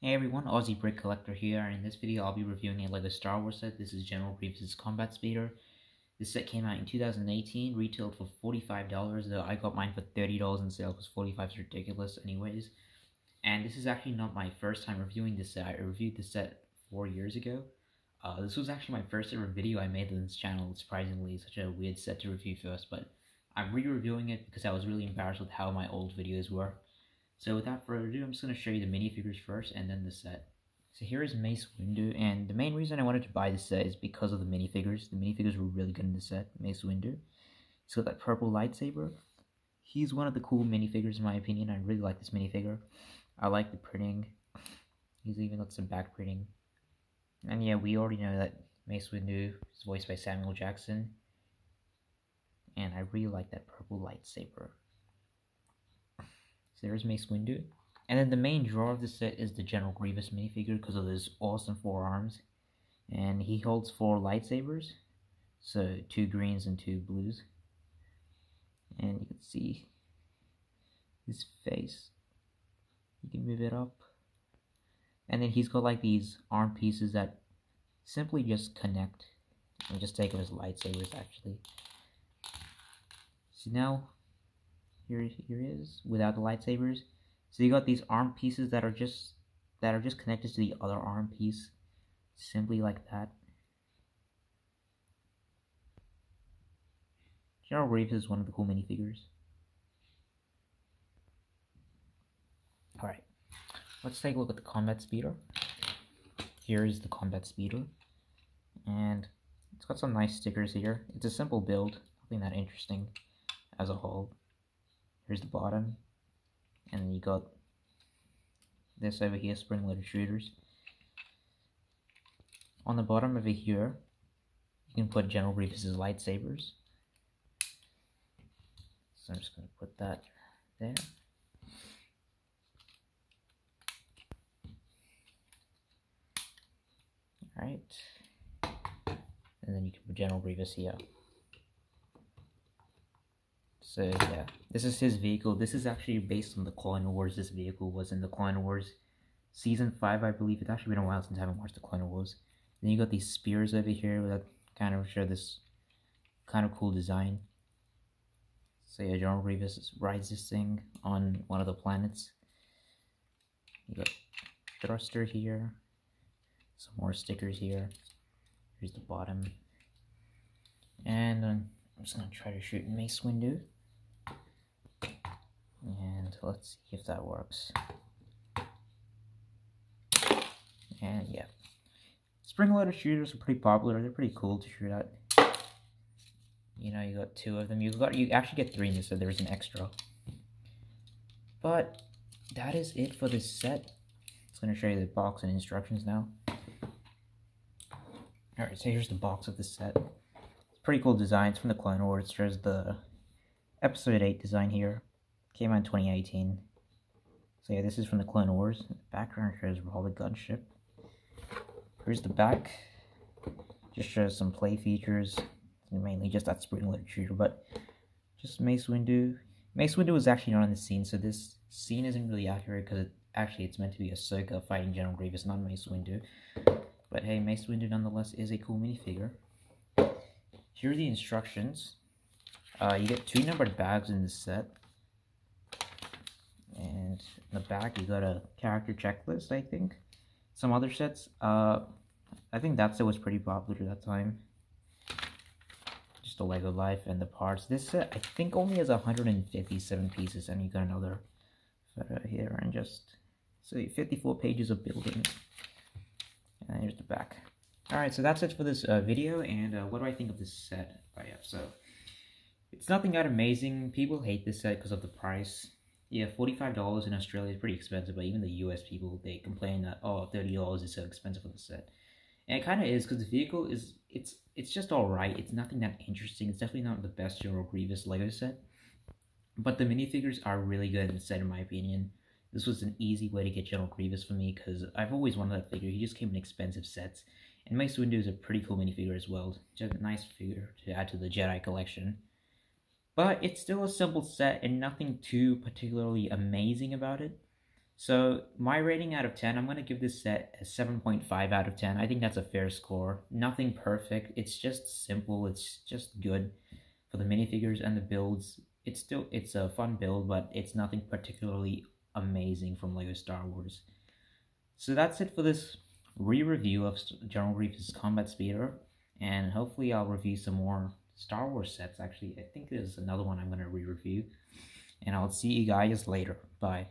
Hey everyone, Aussie Brick Collector here, and in this video I'll be reviewing a LEGO Star Wars set. This is General Grievous' Combat Speeder. This set came out in 2018, retailed for $45, though I got mine for $30 in sale because $45 is ridiculous anyways. And this is actually not my first time reviewing this set, I reviewed this set four years ago. Uh, this was actually my first ever video I made on this channel, surprisingly, such a weird set to review first, but I'm re-reviewing it because I was really embarrassed with how my old videos were. So without further ado, I'm just going to show you the minifigures first and then the set. So here is Mace Windu, and the main reason I wanted to buy this set is because of the minifigures. The minifigures were really good in the set, Mace Windu. He's got that purple lightsaber. He's one of the cool minifigures in my opinion. I really like this minifigure. I like the printing. He's even got some back printing. And yeah, we already know that Mace Windu is voiced by Samuel Jackson. And I really like that purple lightsaber. There's Mace Windu. And then the main draw of the set is the General Grievous minifigure because of his awesome four arms. And he holds four lightsabers. So two greens and two blues. And you can see his face. You can move it up. And then he's got like these arm pieces that simply just connect. And just take of his lightsabers actually. So now here here is without the lightsabers. So you got these arm pieces that are just that are just connected to the other arm piece, simply like that. General Grievous is one of the cool minifigures. Alright, let's take a look at the combat speeder. Here is the combat speeder. And it's got some nice stickers here. It's a simple build, nothing that interesting as a whole. Here's the bottom. And then you got this over here, spring loaded shooters. On the bottom over here, you can put General Grievous's lightsabers. So I'm just going to put that there. Alright. And then you can put General Grievous here. So yeah, this is his vehicle. This is actually based on the Clone Wars. This vehicle was in the Clone Wars season five, I believe. It's actually been a while since I haven't watched the Clone Wars. Then you got these spears over here that kind of show this kind of cool design. So yeah, General Grievous rides this thing on one of the planets. You got thruster here. Some more stickers here. Here's the bottom. And um, I'm just gonna try to shoot Mace Windu. And let's see if that works. And yeah. Spring loaded shooters are pretty popular. They're pretty cool to shoot at. You know, you got two of them. You got you actually get three in this, so there's an extra. But that is it for this set. It's gonna show you the box and instructions now. Alright, so here's the box of the set. It's pretty cool designs from the Clone Wars. There's the episode 8 design here. Came out in 2018. So yeah, this is from the Clone Wars. The background Raw the Gunship. Here's the back. Just shows some play features. Mainly just that spring shooter, but just Mace Windu. Mace Windu was actually not in the scene, so this scene isn't really accurate because it, actually it's meant to be Ahsoka fighting General Grievous, not Mace Windu. But hey, Mace Windu nonetheless is a cool minifigure. Here are the instructions. Uh, you get two numbered bags in this set. And in the back, you got a character checklist, I think. Some other sets. Uh, I think that set was pretty popular at that time. Just the Lego Life and the parts. This set, I think, only has 157 pieces, and you got another photo here, and just so 54 pages of building. And here's the back. Alright, so that's it for this uh, video, and uh, what do I think of this set? Oh yeah, so, it's nothing that amazing. People hate this set because of the price. Yeah, $45 in Australia is pretty expensive, but even the US people, they complain that, oh, $30 is so expensive for the set. And it kind of is, because the vehicle is, it's it's just alright. It's nothing that interesting. It's definitely not the best General Grievous LEGO set. But the minifigures are really good in the set, in my opinion. This was an easy way to get General Grievous for me, because I've always wanted that figure. He just came in expensive sets. And Mace Windu is a pretty cool minifigure as well. Just a nice figure to add to the Jedi collection. But it's still a simple set and nothing too particularly amazing about it. So my rating out of 10, I'm going to give this set a 7.5 out of 10. I think that's a fair score. Nothing perfect. It's just simple. It's just good for the minifigures and the builds. It's still it's a fun build, but it's nothing particularly amazing from LEGO Star Wars. So that's it for this re-review of General Grievous Combat Speeder, and hopefully I'll review some more Star Wars sets. Actually, I think there's another one I'm going to re-review, and I'll see you guys later. Bye.